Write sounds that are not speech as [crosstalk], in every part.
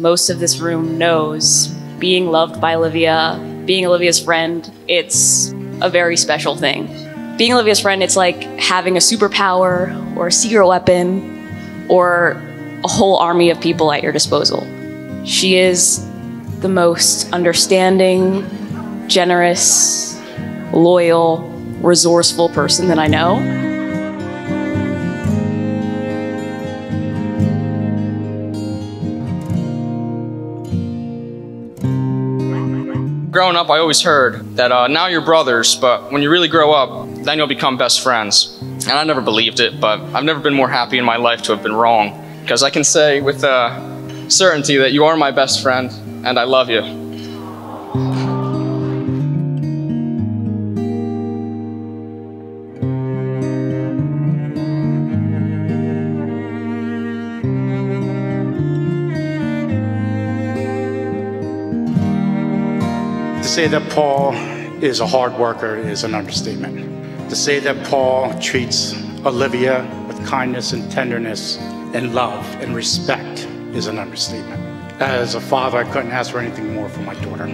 most of this room knows, being loved by Olivia, being Olivia's friend, it's a very special thing. Being Olivia's friend, it's like having a superpower or a secret weapon or a whole army of people at your disposal. She is the most understanding, generous, loyal, resourceful person that I know. Growing up, I always heard that uh, now you're brothers, but when you really grow up, then you'll become best friends. And I never believed it, but I've never been more happy in my life to have been wrong. Because I can say with uh, certainty that you are my best friend, and I love you. Say that Paul is a hard worker is an understatement. To say that Paul treats Olivia with kindness and tenderness and love and respect is an understatement. As a father, I couldn't ask for anything more for my daughter.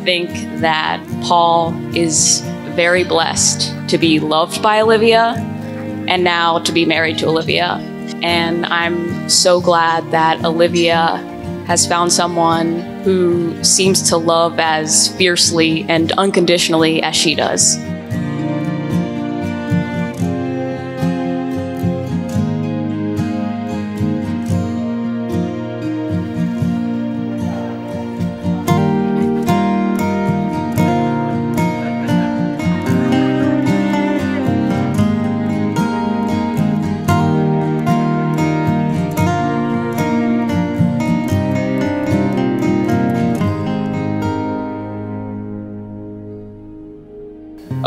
Think that Paul is very blessed to be loved by Olivia and now to be married to Olivia. And I'm so glad that Olivia has found someone who seems to love as fiercely and unconditionally as she does.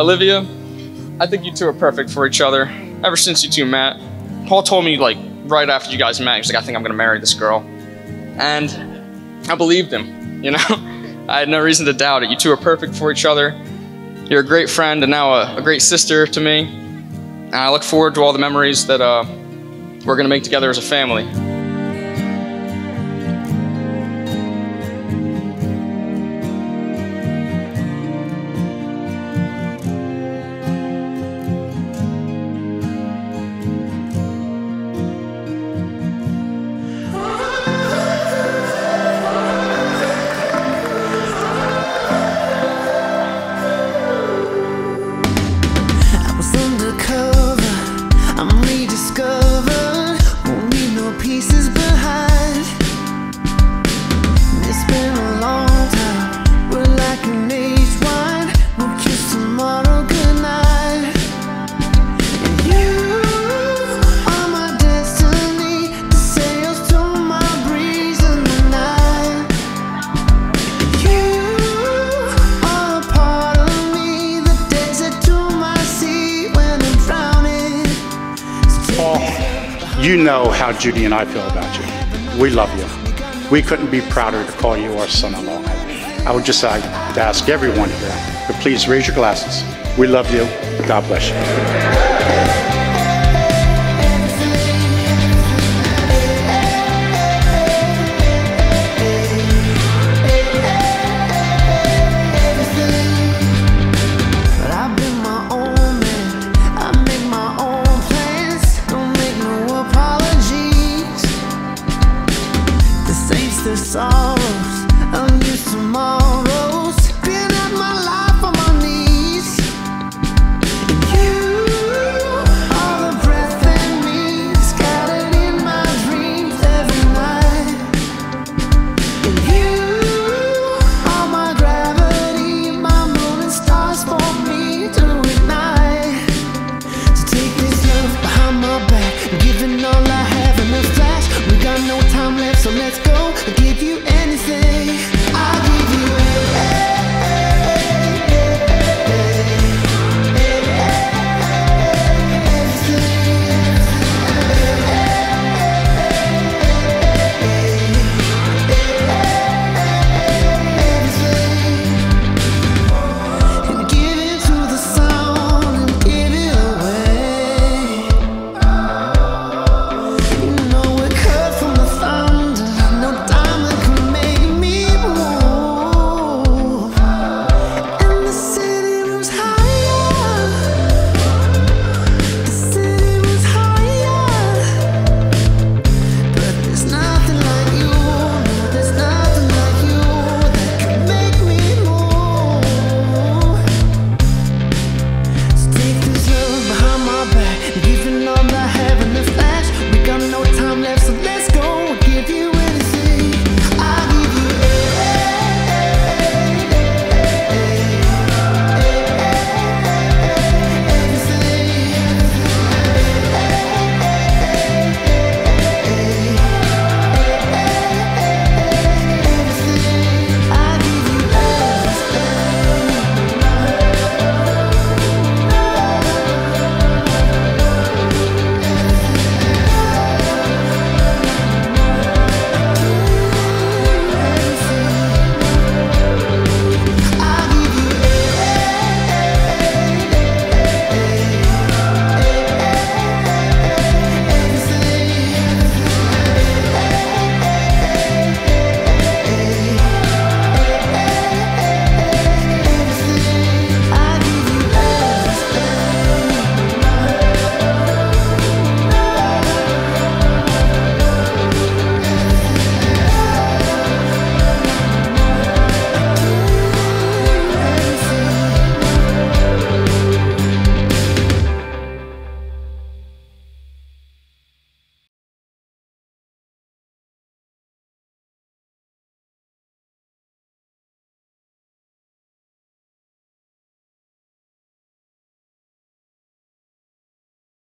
Olivia, I think you two are perfect for each other. Ever since you two met, Paul told me like right after you guys met, he was like, I think I'm gonna marry this girl. And I believed him, you know? [laughs] I had no reason to doubt it. You two are perfect for each other. You're a great friend and now a, a great sister to me. And I look forward to all the memories that uh, we're gonna make together as a family. You know how Judy and I feel about you. We love you. We couldn't be prouder to call you our son-in-law. I would just like to ask everyone here to please raise your glasses. We love you. God bless you.